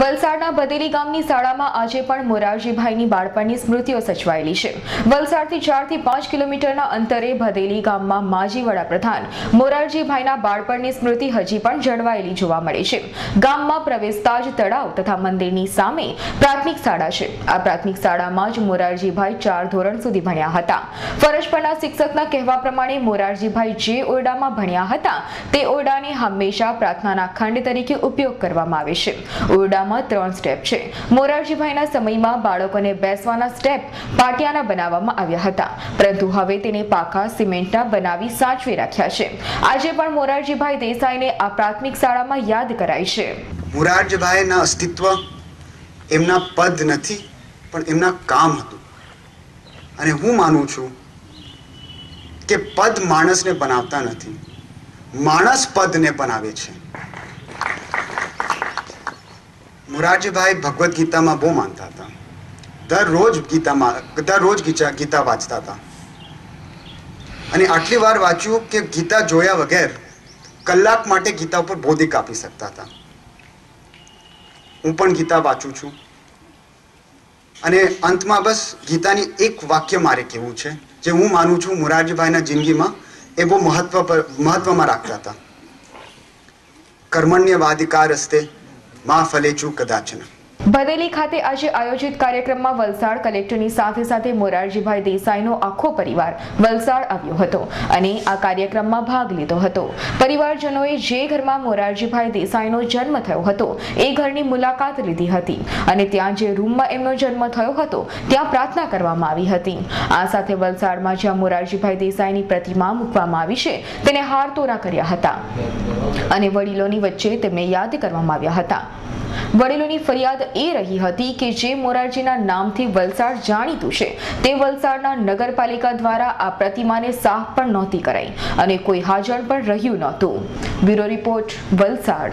વલસાડના ભદેલી ગામની શાળામાં આજે પણ મોરારજીભાઈની બાળપણની સ્મૃતિઓ સચવાયેલી છે. વલસાડથી ચારથી પાંચ કિલોમીટરના અંતરે ભદેલી ગામમાં માજી વડાપ્રધાન મોરારજીભાઈના બાળપણની સ્મૃતિ હજી પણ જળવાયેલી જોવા મળે છે. ગામમાં પ્રવેશતા જ તળાવ તથા મંદિરની સામે પ્રાથમિક શાળા છે. આ પ્રાથમિક શાળામાં જ મોરારજીભાઈ ચાર ધોરણ સુધી ભણ્યા હતા. ફરજ પરના શિક્ષકના કહેવા પ્રમાણે મોરારજીભાઈ જે ઓરડામાં ભણ્યા હતા, તે ઓરડાને હંમેશા પ્રાર્થનાના ખંડ તરીકે ઉપયોગ કરવામાં આવે છે. ઓરડામાં ત્રણ સ્ટેપ છે. મોરારજીભાઈના સમયમાં બાળકોને બેસવાના સ્ટેપ પાટિયાના બનાવવામાં આવ્યા હતા. પરંતુ હવે તેને પાકા સિમેન્ટના બનાવી સાચવી રાખ્યા છે. આજે પણ મોરારજીભાઈ દેસાઈને આ પ્રાથમિક શાળામાં યાદ કરાય છે. મોરારજીભાઈના અસ્તિત્વ એમના પદ નથી, પણ એમના કામ હતું. અને હું માનું છું કે પદ માણસને બનાવતા નથી. માણસ પદને બનાવે છે. મોરારજીભાઈ ભગવદ્ ગીતામાં બહુ માનતા હતા. દરરોજ ગીતામાં, દરરોજ ગીતા વાંચતા હતા. અને આટલી વાર વાંચ્યું કે ગીતા જોયા વગર કલાક માટે ગીતા ઉપર બોધિક આપી શકતા હતા. હું પણ ગીતા વાંચું છું. અને અંતમાં બસ ગીતાની એક વાક્ય મારે કહેવું છે, જે હું માનું છું મોરારજીભાઈના જિંદગીમાં એ બહુ મહત્વ પર મહત્વમાં રાખતા હતા. કર્મણ્યવાધિકાર હસ્તે મા ખાતે આજે આયોજિત કાર્યક્રમમાં વલસાડ કલેક્ટરની સાથે સાથે મોરારજીભાઈ દેસાઈનો આખો પરિવાર વલસાડ આવ્યો હતો અને આ કાર્યક્રમમાં ભાગ લીધો હતો. પરિવારજનોએ જે ઘરમાં મોરારજીભાઈ દેસાઈનો જન્મ થયો હતો, એ ઘરની મુલાકાત લીધી હતી અને ત્યાં જે રૂમમાં એમનો જન્મ થયો હતો, ત્યાં પ્રાર્થના કરવામાં આવી હતી. આ સાથે વલસાડમાં જ્યાં મોરારજીભાઈ દેસાઈની પ્રતિમા મૂકવામાં આવી છે, તેને હાર તોરા કર્યા હતા. અને વડીલોની વચ્ચે તેમને યાદ કરવામાં આવ્યા હતા. વડીલોની ફરિયાદ એ રહી હતી કે જે મોરારજીના નામથી વલસાડ જાણીતું છે. તે વલસાડના નગરપાલિકા દ્વારા આ પ્રતિમાને સાફ પણ નહોતી કરાઈ અને કોઈ હાજર પણ રહ્યું નહોતું. Bureau report Valsad.